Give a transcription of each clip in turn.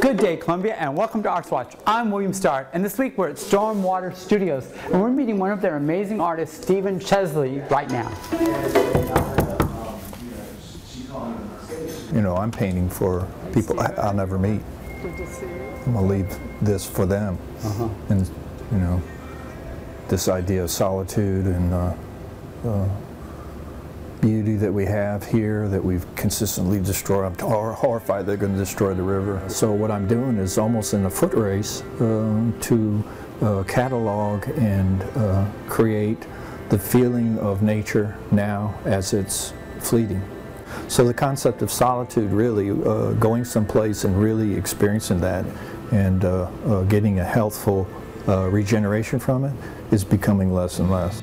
Good day, Columbia, and welcome to Arts Watch. I'm William Starr, and this week we're at Stormwater Studios, and we're meeting one of their amazing artists, Stephen Chesley, right now. You know, I'm painting for people I- I'll never meet. I'm gonna leave this for them, and you know, this idea of solitude and uh, uh, beauty that we have here that we've consistently destroyed. I'm horrified they're going to destroy the river. So what I'm doing is almost in a foot race um, to uh, catalog and uh, create the feeling of nature now as it's fleeting. So the concept of solitude, really uh, going someplace and really experiencing that and uh, uh, getting a healthful uh, regeneration from it is becoming less and less.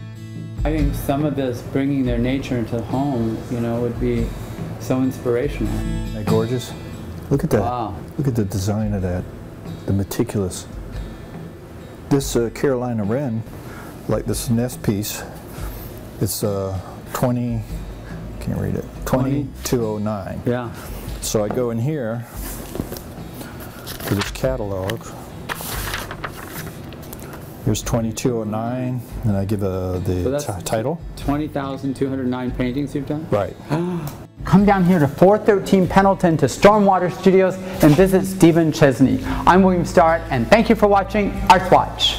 I think some of this bringing their nature into home, you know, would be so inspirational. Isn't that gorgeous? Look at that. Wow. Look at the design of that. The meticulous. This uh, Carolina Wren, like this nest piece, it's uh, 20, can't read it, 2209. Yeah. So I go in here for this catalog. Here's 2209, and I give uh, So the that's- title. 20,209 paintings you've done? Right. Come down here to 413 Pendleton to Stormwater Studios and visit Stephen Chesley. I'm William Starr, and thank you for watching Arts Watch.